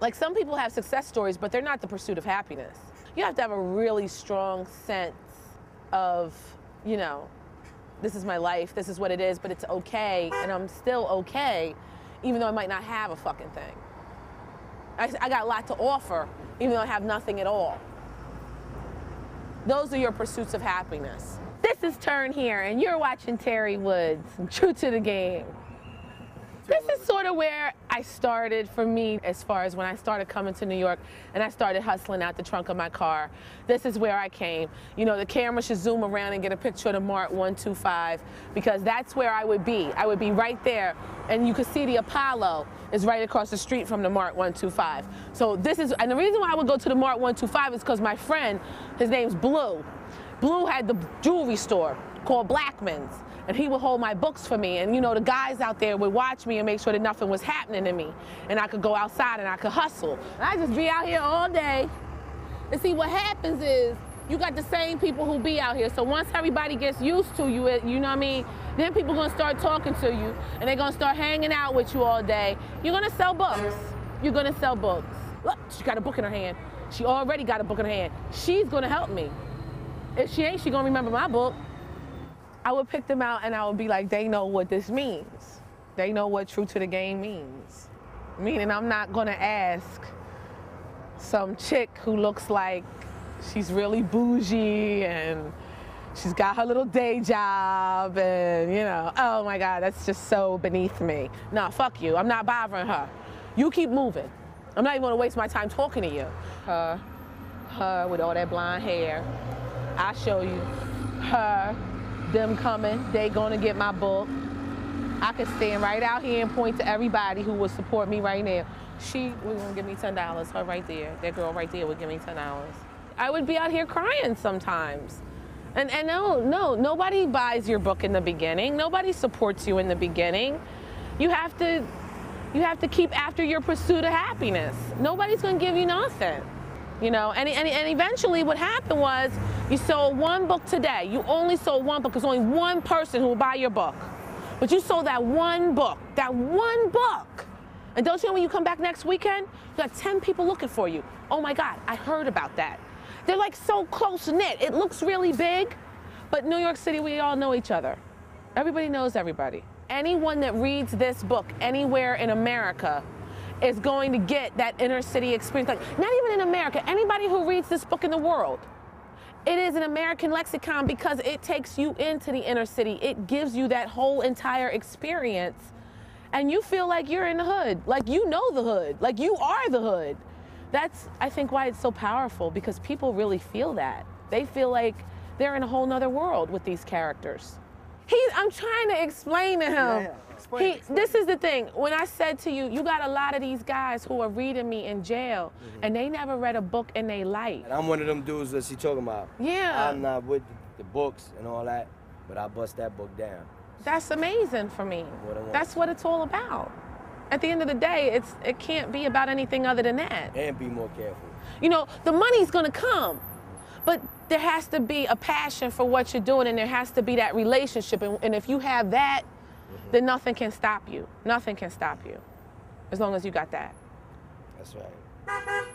Like some people have success stories, but they're not the pursuit of happiness. You have to have a really strong sense of, you know, this is my life, this is what it is, but it's okay, and I'm still okay, even though I might not have a fucking thing. I, I got a lot to offer, even though I have nothing at all. Those are your pursuits of happiness. This is Turn Here, and you're watching Teri Woods, True to the Game. This is sort of where I started for me as far as when I started coming to New York and I started hustling out the trunk of my car. This is where I came. You know, the camera should zoom around and get a picture of the Mart 125 because that's where I would be. I would be right there and you could see the Apollo is right across the street from the Mart 125. So this is, and the reason why I would go to the Mart 125 is because my friend, his name's Blue. Blue had the jewelry store called Blackman's and he would hold my books for me. And you know, the guys out there would watch me and make sure that nothing was happening to me. And I could go outside and I could hustle. I just be out here all day. And see, what happens is you got the same people who be out here. So once everybody gets used to you, you know what I mean? Then people gonna start talking to you and they're gonna start hanging out with you all day. You're gonna sell books. You're gonna sell books. Look, she got a book in her hand. She already got a book in her hand. She's gonna help me. If she ain't, she gonna remember my book. I would pick them out and I would be like, they know what this means. They know what true to the game means. Meaning I'm not gonna ask some chick who looks like she's really bougie and she's got her little day job and you know, oh my God, that's just so beneath me. Nah, fuck you, I'm not bothering her. You keep moving. I'm not even gonna waste my time talking to you. Her, her with all that blonde hair. I'll show you. Her, them coming, they gonna get my book. I could stand right out here and point to everybody who would support me right now. She was gonna give me $10, her right there. That girl right there would give me $10. I would be out here crying sometimes. And, and no, no, nobody buys your book in the beginning. Nobody supports you in the beginning. You have to, you have to keep after your pursuit of happiness. Nobody's gonna give you nothing. You know, and, and, and eventually what happened was you sold one book today. You only sold one book. because only one person who will buy your book. But you sold that one book, that one book. And don't you know when you come back next weekend, you got 10 people looking for you. Oh my God, I heard about that. They're like so close knit. It looks really big, but New York City, we all know each other. Everybody knows everybody. Anyone that reads this book anywhere in America is going to get that inner city experience. Like, not even in America, anybody who reads this book in the world. It is an American lexicon because it takes you into the inner city. It gives you that whole entire experience. And you feel like you're in the hood, like you know the hood, like you are the hood. That's, I think, why it's so powerful because people really feel that. They feel like they're in a whole nother world with these characters. He's, I'm trying to explain to him. Yeah. Explain, he, explain. this is the thing. When I said to you, you got a lot of these guys who are reading me in jail, Mm-hmm. and they never read a book in their life. And I'm one of them dudes that she talking about. Yeah. I'm not with the books and all that, but I bust that book down. That's amazing for me. What That's what it's all about. At the end of the day, it's it can't be about anything other than that. And be more careful. You know, the money's gonna come, but there has to be a passion for what you're doing, and there has to be that relationship. And, and if you have that, mm-hmm. then nothing can stop you. Nothing can stop you, as long as you got that. That's right.